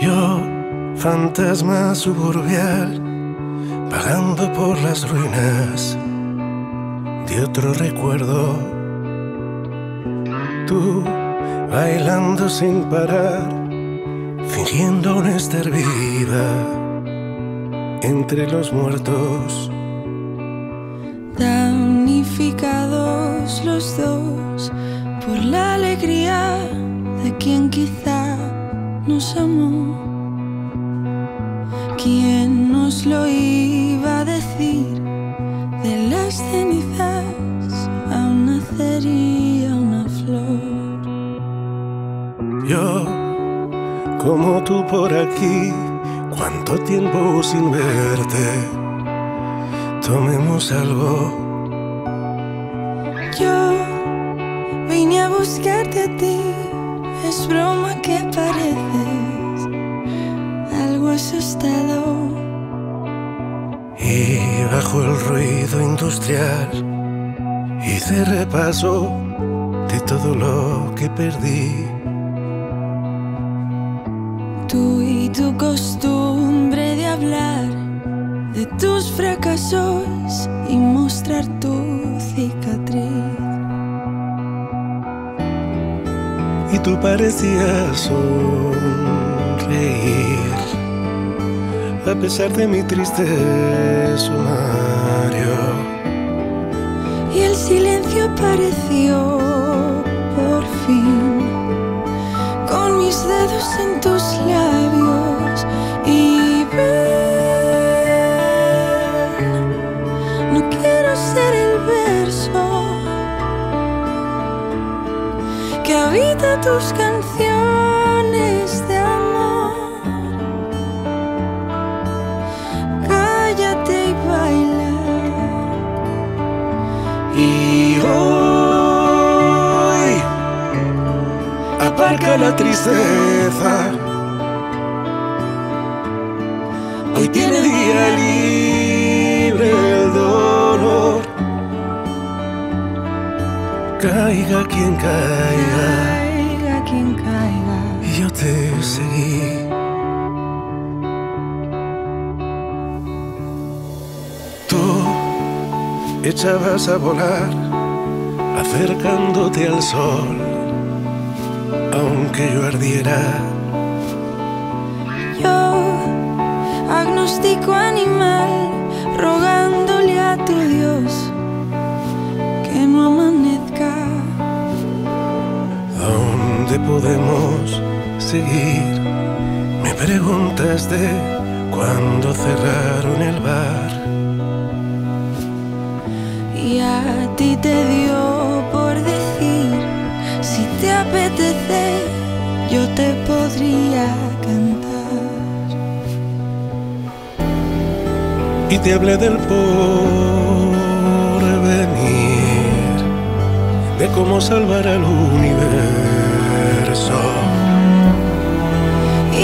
Yo, fantasma suburbial, vagando por las ruinas de otro recuerdo. Tú, bailando sin parar, fingiendo no estar viva entre los muertos. Damnificados los dos por la alegría de quien quizá nos amó. ¿Quién nos lo iba a decir? De las cenizas aún nacería una flor. Yo, como tú por aquí, cuánto tiempo sin verte. Tomemos algo. Yo vine a buscarte a ti, es broma que pareces el ruido industrial hice repaso de todo lo que perdí. Tú y tu costumbre de hablar de tus fracasos y mostrar tu cicatriz. Y tú parecías sonreír a pesar de mi triste sumario. Y el silencio apareció por fin con mis dedos en tus labios y ven, no quiero ser el verso que habita tus canciones la tristeza. Hoy tiene día libre el dolor. Caiga quien caiga, Caiga quien caiga. y yo te seguí. Tú echabas a volar, acercándote al sol, aunque yo ardiera. Yo, agnóstico animal, rogándole a tu Dios que no amanezca. ¿Dónde podemos seguir? Me preguntaste cuando cerraron te apetece, yo te podría cantar. Y te hablé del porvenir, de cómo salvar al universo.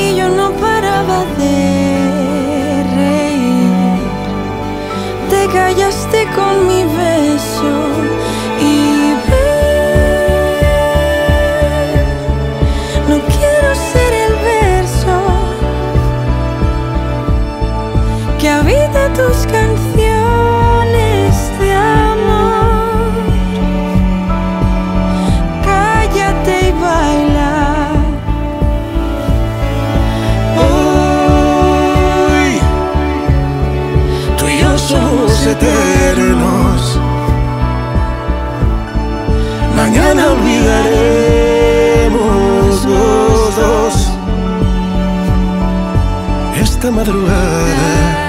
Y yo no paraba de reír. Te callaste con que habita tus canciones de amor. Cállate y baila. Hoy tú y yo eternos. Mañana olvidaremos los dos esta madrugada.